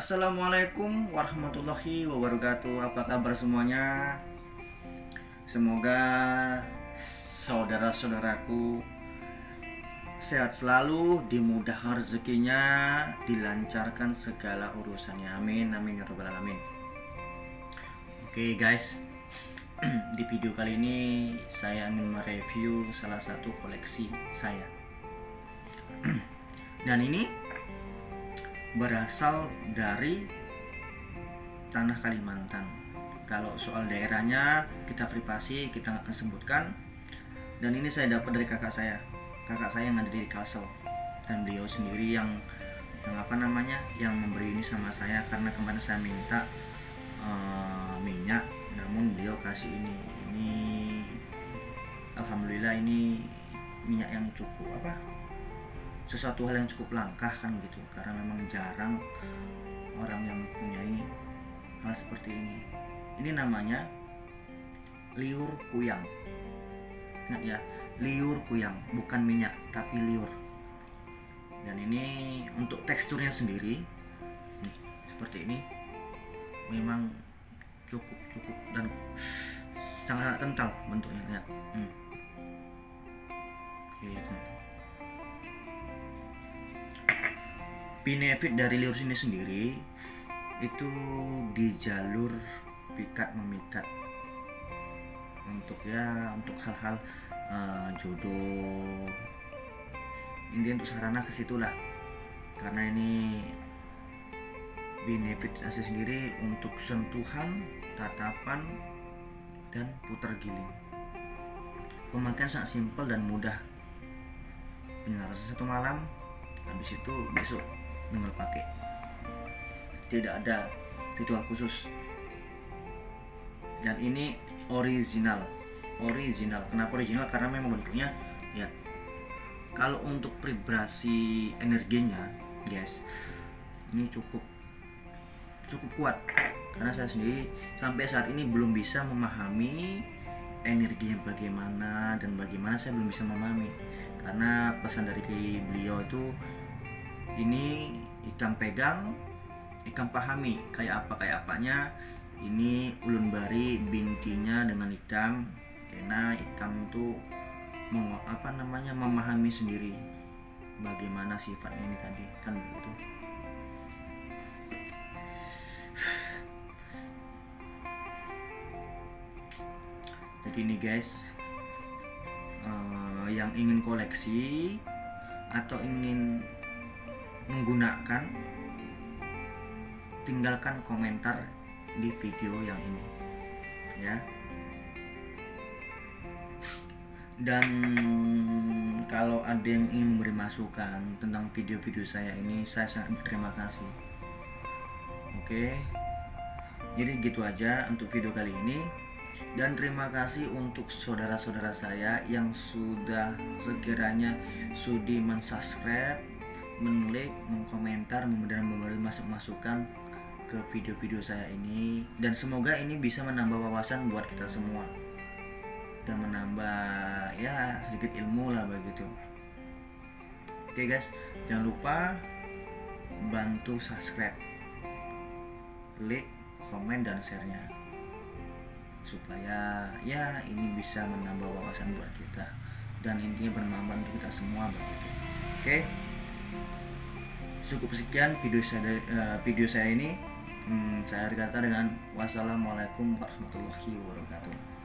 Assalamualaikum warahmatullahi wabarakatuh. Apa kabar semuanya? Semoga saudara-saudaraku Sehat selalu, dimudahkan rezekinya Dilancarkan segala urusannya. Amin, amin ya rabbal alamin. Oke guys. Di video kali ini Saya ingin mereview salah satu koleksi saya. Dan ini berasal dari tanah Kalimantan. Kalau soal daerahnya kita privasi kita akan sebutkan. Dan ini saya dapat dari kakak saya, kakak saya yang ada di Kalsel dan beliau sendiri yang yang apa namanya yang memberi ini sama saya karena kemarin saya minta uh, minyak, namun beliau kasih ini. Ini alhamdulillah ini minyak yang cukup apa sesuatu hal yang cukup langkah kan gitu. Karena memang jarang orang yang mempunyai hal seperti ini. Ini namanya liur kuyang. Ingat ya liur kuyang bukan minyak tapi liur. Dan ini untuk teksturnya sendiri nih seperti ini memang cukup cukup dan sangat kental bentuknya lihat. Hmm. gitu. Benefit dari liur ini sendiri itu di jalur pikat memikat. Untuk ya untuk hal-hal uh, jodoh. Intinya untuk sarana ke situ lah. Karena ini benefit asli sendiri untuk sentuhan tatapan dan putar giling. Pemakaian sangat simpel dan mudah. Penyelarasan satu malam habis itu besok tinggal pakai. Tidak ada ritual khusus. Dan ini original. Original. Kenapa original? Karena memang bentuknya ya kalau untuk vibrasi energinya guys ini cukup cukup kuat. Karena saya sendiri sampai saat ini belum bisa memahami energinya bagaimana dan bagaimana saya belum bisa memahami. Karena pesan dari beliau itu ini ikan pegang ikan pahami. Kayak apa kayak apanya? Ini ulun bari bintinya dengan ikan. Karena ikan itu mau apa namanya memahami sendiri bagaimana sifatnya ini tadi. Kan begitu. Jadi ini guys uh, yang ingin koleksi atau ingin menggunakan tinggalkan komentar di video yang ini ya. Dan kalau ada yang ingin memberi masukan tentang video-video saya ini saya sangat berterima kasih. Oke? Jadi gitu aja untuk video kali ini. Dan terima kasih untuk saudara-saudara saya yang sudah sekiranya sudi mensubscribe menulis, mengkomentar, dan memberi masuk masukan ke video-video saya ini. Dan semoga ini bisa menambah wawasan buat kita semua. Dan menambah ya sedikit ilmu lah begitu. Oke guys, jangan lupa bantu subscribe, like, komen dan sharenya. Supaya ya ini bisa menambah wawasan buat kita. Dan intinya bermanfaat untuk kita semua begitu. Oke cukup sekian video saya uh, video saya ini. Hmm, saya berkata dengan wassalamualaikum warahmatullahi wabarakatuh